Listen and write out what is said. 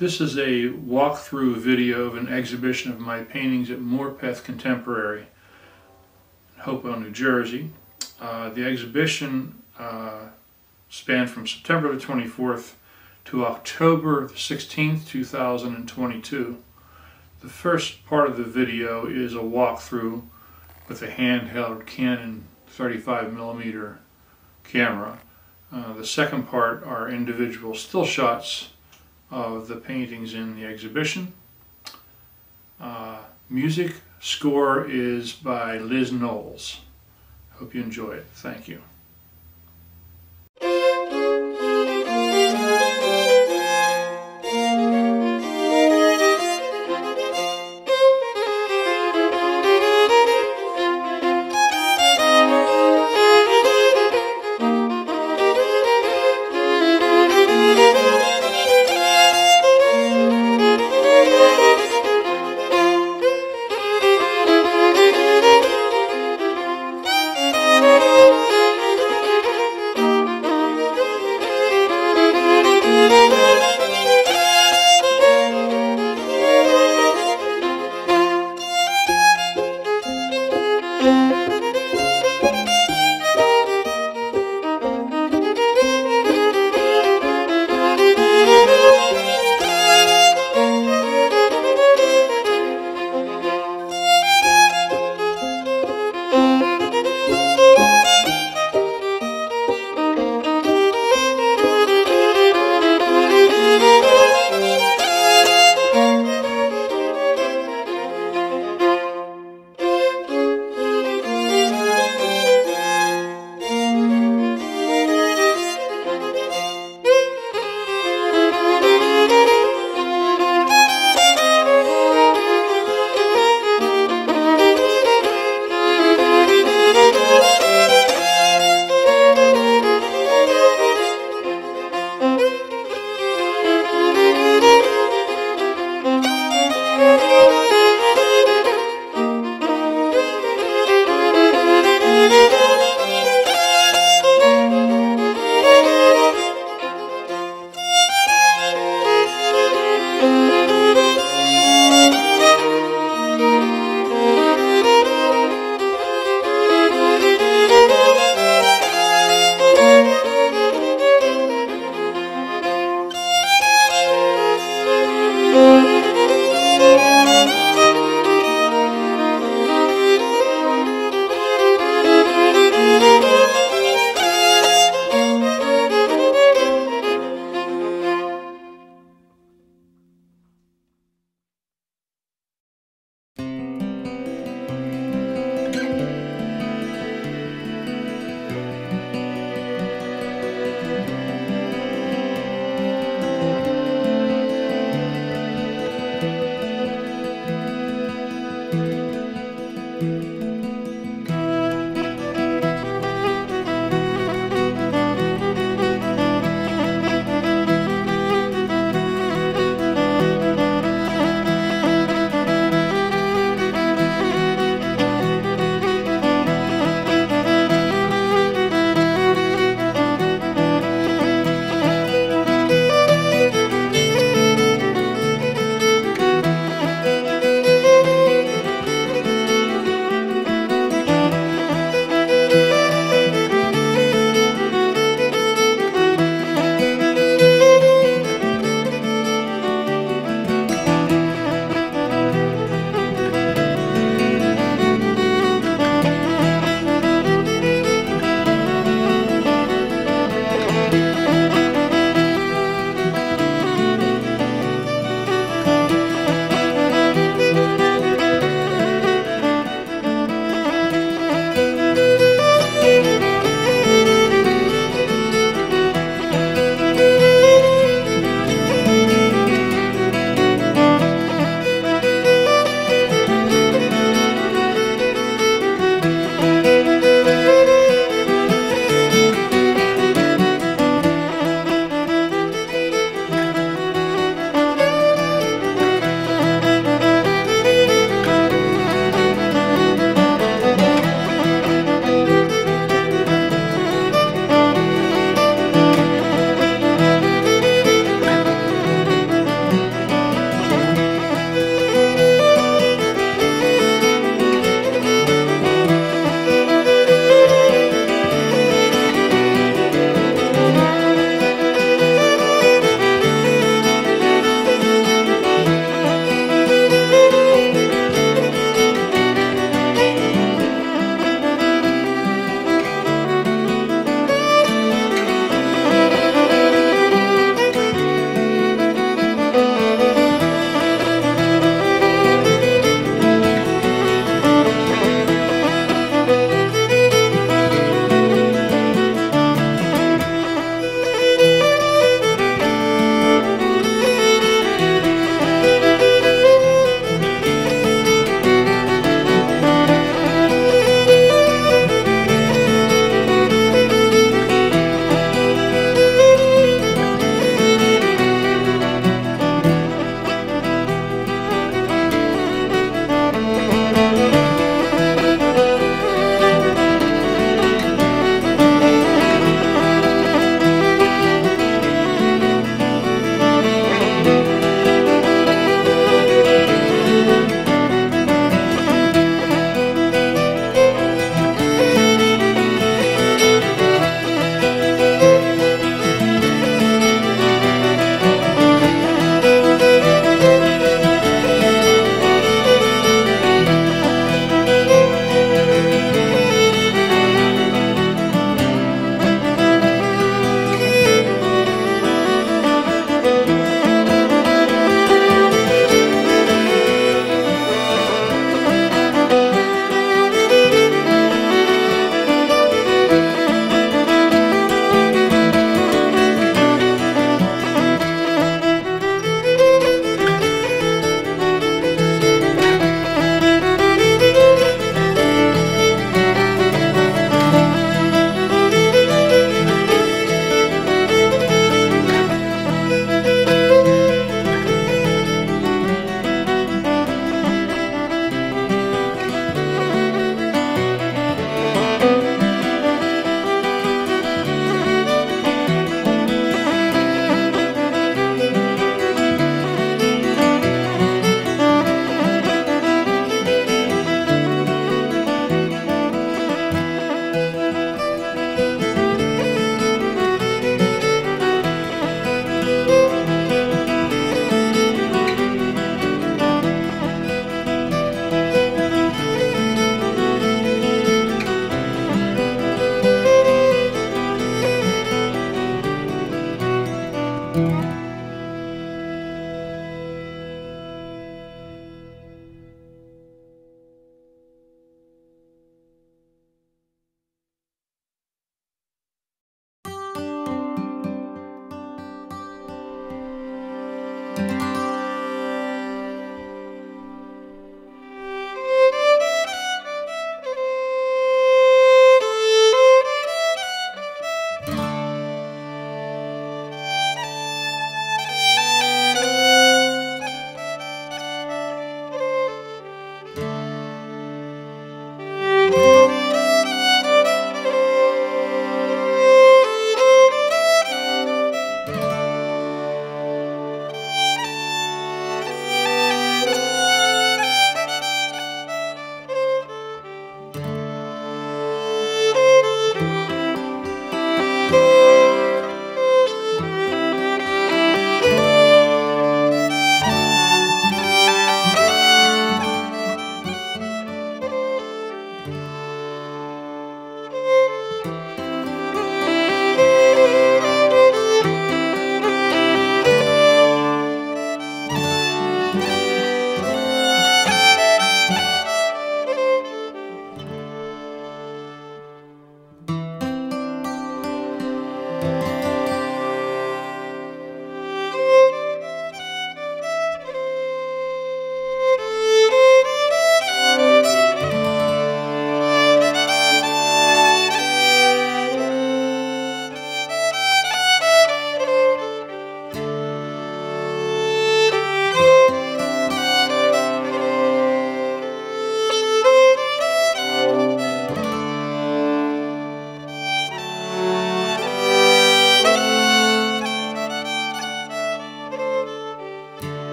This is a walkthrough video of an exhibition of my paintings at Morpeth Contemporary Hopewell, New Jersey. Uh, the exhibition uh, spanned from September the 24th to October the 16th, 2022. The first part of the video is a walkthrough with a handheld Canon 35mm camera. Uh, the second part are individual still shots of the paintings in the exhibition. Uh, music score is by Liz Knowles. Hope you enjoy it. Thank you.